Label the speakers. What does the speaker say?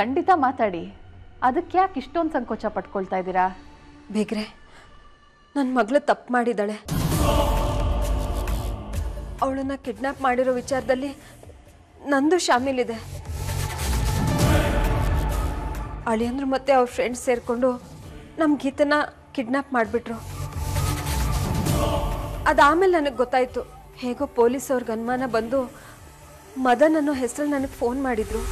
Speaker 1: ಖಂಡಿತ ಮಾತಾಡಿ. ಅದಕ್ಕೆ ಯಾಕೆ ಇಷ್ಟೊಂದು ಸಂಕೋಚ ಪಟ್ಕೊಳ್ತಾ ಇದ್ದೀರಾ?
Speaker 2: ಬೇಗ್ರೆ ನನ್ನ ಮಗಳು ತಪ್ಪು ಮಾಡಿದ್ದಾಳೆ ಅವಳನ್ನ ಕಿಡ್ನಾಪ್ ಮಾಡಿರೋ ವಿಚಾರದಲ್ಲಿ ನಂದು ಶಾಮೀಲಿದೆ. ಅಳಿಯಂದ್ರು ಮತ್ತೆ ಅವ್ರ ಫ್ರೆಂಡ್ಸ್ ಸೇರಿಕೊಂಡು ನಮ್ಮ ಗೀತನ ಕಿಡ್ನಾಪ್ ಮಾಡಿಬಿಟ್ರು. ಅದಾಮೇಲೆ ನನಗೆ ಗೊತ್ತಾಯಿತು, ಹೇಗೋ ಪೊಲೀಸ್ ಅವ್ರಿಗೆ ಅನುಮಾನ ಬಂದು ಮದನ್ ಅನ್ನೋ ಹೆಸರು ನನಗೆ ಫೋನ್ ಮಾಡಿದ್ರು.